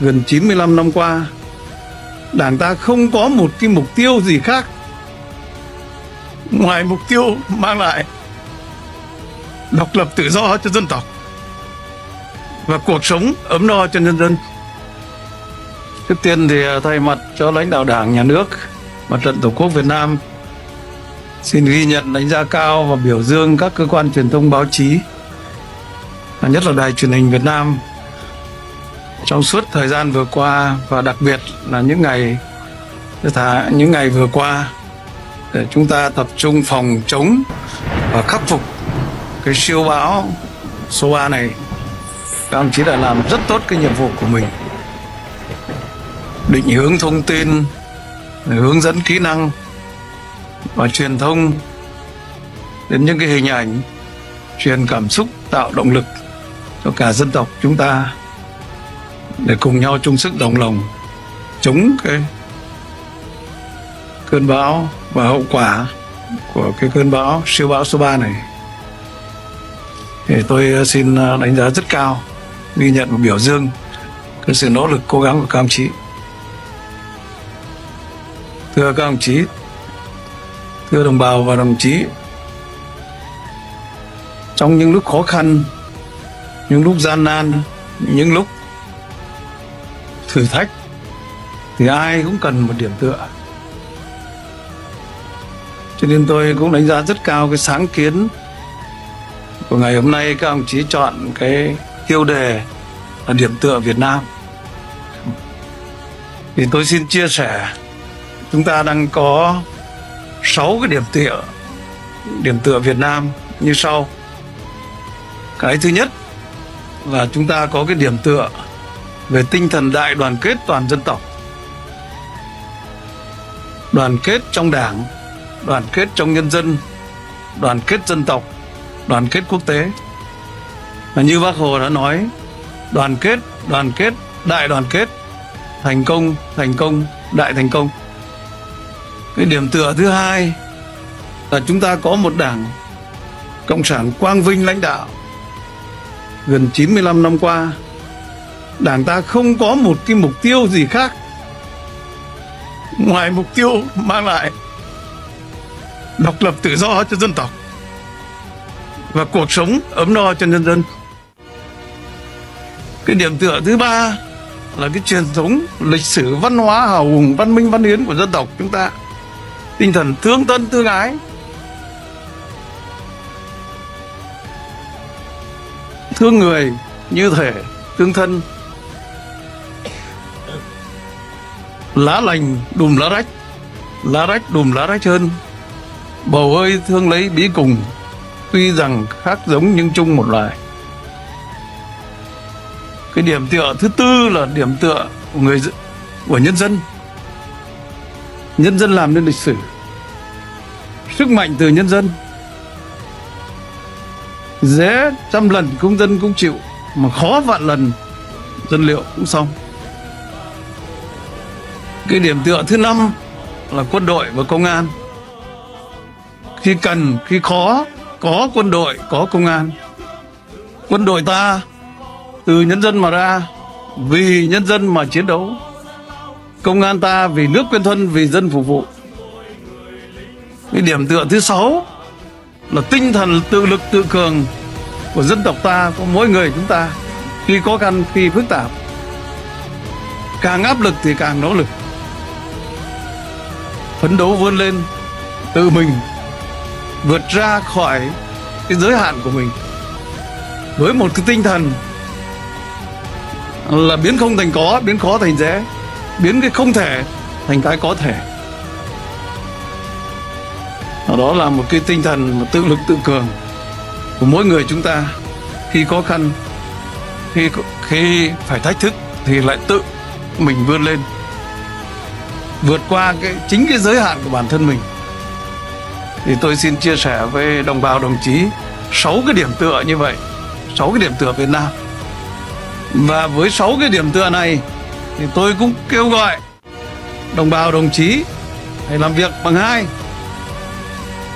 gần 95 năm qua Đảng ta không có một cái mục tiêu gì khác ngoài mục tiêu mang lại độc lập tự do cho dân tộc và cuộc sống ấm no cho nhân dân. Trước tiên thì à, thay mặt cho lãnh đạo Đảng, Nhà nước, Mặt trận Tổ quốc Việt Nam xin ghi nhận đánh giá cao và biểu dương các cơ quan truyền thông báo chí, nhất là Đài truyền hình Việt Nam trong suốt thời gian vừa qua, và đặc biệt là những ngày những ngày vừa qua, để chúng ta tập trung phòng chống và khắc phục cái siêu bão số 3 này. Các ông chí đã làm rất tốt cái nhiệm vụ của mình. Định hướng thông tin, hướng dẫn kỹ năng và truyền thông đến những cái hình ảnh, truyền cảm xúc, tạo động lực cho cả dân tộc chúng ta để cùng nhau chung sức đồng lòng, chống cái cơn bão và hậu quả của cái cơn bão, siêu bão số 3 này. Thì tôi ờ, xin ờ, đánh giá rất cao, ghi nhận và biểu dương cái sự nỗ lực, cố gắng của các ông chí. Thưa các ông chí, thưa đồng bào và đồng chí, trong những lúc khó khăn, những lúc gian nan, những lúc thử thách, thì ai cũng cần một điểm tựa. Cho nên tôi cũng đánh giá rất cao cái sáng kiến của ngày hôm nay các ông chí chọn cái tiêu đề là điểm tựa Việt Nam. Thì tôi xin chia sẻ, chúng ta đang có 6 cái điểm tựa điểm tựa Việt Nam như sau. Cái thứ nhất là chúng ta có cái điểm tựa về tinh thần đại đoàn kết toàn dân tộc, đoàn kết trong đảng, đoàn kết trong nhân dân, đoàn kết dân tộc, đoàn kết quốc tế. Và như bác hồ đã nói, đoàn kết đoàn kết, đại đoàn kết, thành công thành công, đại thành công. Cái điểm tựa thứ hai là chúng ta có một đảng cộng sản quang vinh lãnh đạo. Gần 95 năm qua đảng ta không có một cái mục tiêu gì khác. Ngoài mục tiêu mang lại độc lập tự do cho dân tộc và cuộc sống ấm no cho nhân dân. Cái điểm tựa thứ ba là cái truyền thống lịch sử văn hóa hào hùng, văn minh, văn hiến của dân tộc chúng ta. Tinh thần thương tân, tương ái. Thương người như thể, thương thân. Lá lành đùm lá rách lá rách đùm lá rách hơn. Bầu ơi thương lấy bí cùng, tuy rằng khác giống nhưng chung một loài. Cái điểm tựa thứ tư là điểm tựa của người của nhân dân. Nhân dân làm nên lịch sử. Sức mạnh từ nhân dân. Dễ trăm lần công dân cũng chịu, mà khó vạn lần dân liệu cũng xong cái điểm tựa thứ năm là quân đội và công an. Khi cần, khi khó, có quân đội, có công an. Quân đội ta từ nhân dân mà ra, vì nhân dân mà chiến đấu. Công an ta vì nước quên thân, vì dân phục vụ. Cái điểm tựa thứ sáu là tinh thần tự lực tự cường của dân tộc ta, của mỗi người chúng ta. Khi khó khăn, khi phức tạp. Càng áp lực thì càng nỗ lực phấn đấu vươn lên, tự mình vượt ra khỏi cái giới hạn của mình. Với một cái tinh thần là biến không thành có, biến khó thành dễ, biến cái không thể thành cái có thể. Đó là một cái tinh thần mà tự lực tự cường của mỗi người chúng ta. Khi khó khăn, khi khi phải thách thức thì lại tự mình vươn lên vượt qua cái, chính cái giới hạn của bản thân mình. Thì tôi xin chia sẻ với đồng bào, đồng chí, sáu cái điểm tựa như vậy, sáu cái điểm tựa Việt Nam. Và với sáu cái điểm tựa này thì tôi cũng kêu gọi đồng bào, đồng chí hãy làm việc bằng hai.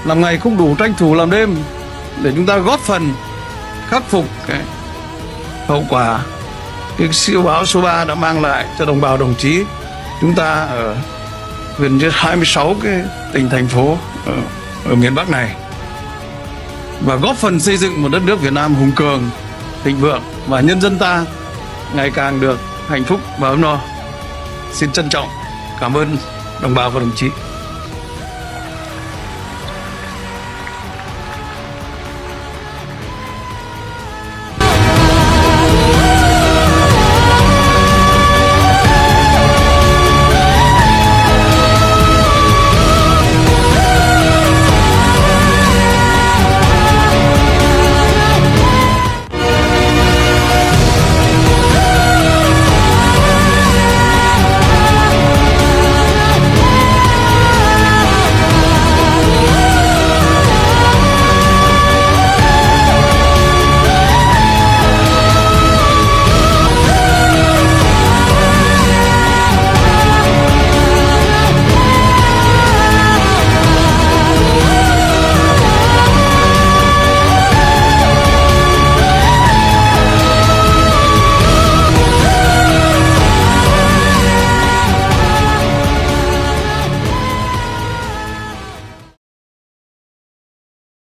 Làm ngày không đủ tranh thủ làm đêm để chúng ta góp phần khắc phục cái hậu quả, cái siêu bão số 3 đã mang lại cho đồng bào, đồng chí. Chúng ta ở gần như 26 cái tỉnh thành phố ở, ở miền Bắc này và góp phần xây dựng một đất nước Việt Nam hùng cường, thịnh vượng và nhân dân ta ngày càng được hạnh phúc và ấm no. Xin trân trọng cảm ơn đồng bào và đồng chí.